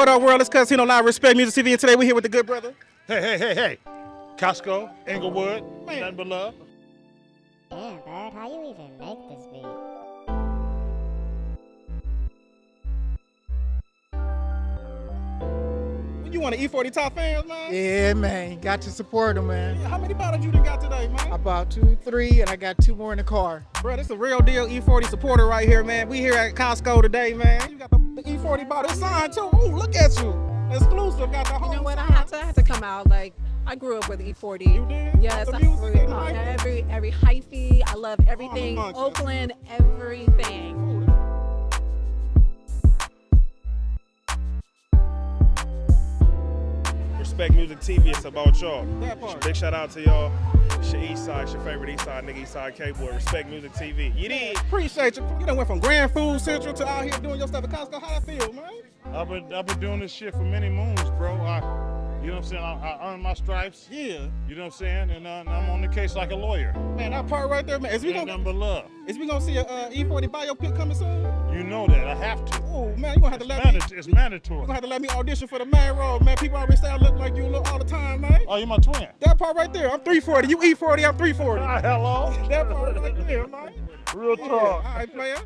What up, world? It's Casino Live Respect Music TV, and today we're here with the good brother. Hey, hey, hey, hey. Costco, Inglewood, Man. nothing but love. Damn, bud, how you even make this beat? You want to E40 top fans, man? Yeah, man. Got to support them, man. How many bottles you done got today, man? I bought two, three, and I got two more in the car. Bro, this is a real deal E40 supporter right here, man. We here at Costco today, man. You the, the E40 bottle It's signed too. Ooh, look at you. Exclusive. Got the whole You know what? I had to, I had to come out. Like I grew up with E40. You did? Yes, The I music grew and up every every hyphy. I love oh, everything. munch it. Oakland, everything. Respect Music TV, it's about y'all. Big shout out to y'all. It's your East Side, it's your favorite East Side nigga, East Side K-Boy. Respect Music TV. You did. Appreciate you. You done went from Grand Food Central to out here doing your stuff at Costco. How that feel, man? I've been, I've been doing this shit for many moons, bro. I, you know what I'm saying? I, I earned my stripes. Yeah. You know what I'm saying? And, uh, and I'm on the case like a lawyer. Man, that part right there, man. Is we gonna but love. is we gonna see a uh, E40 biopic coming soon? You know that. I have to. Oh man, you gonna have to It's, let me. it's mandatory. You gonna have to let me audition for the main role, man. People always say I look like you look all the time. Oh, you my twin. That part right there, I'm 340. You E40, I'm 340. Ah, hello. That part right there, man. Real Yeah, talk. all right, player.